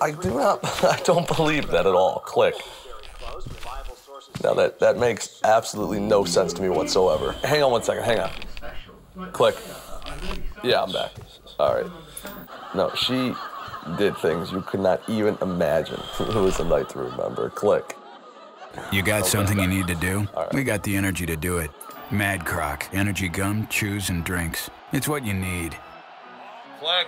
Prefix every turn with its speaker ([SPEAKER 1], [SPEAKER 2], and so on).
[SPEAKER 1] I do not, I don't believe that at all. Click. Now that, that makes absolutely no sense to me whatsoever. Hang on one second, hang on. Click. Yeah, I'm back. All right. No, she did things you could not even imagine. It was a night to remember. Click.
[SPEAKER 2] You got something you need to do? We got the energy to do it. Mad Croc, energy gum, chews, and drinks. It's what you need.
[SPEAKER 1] Click.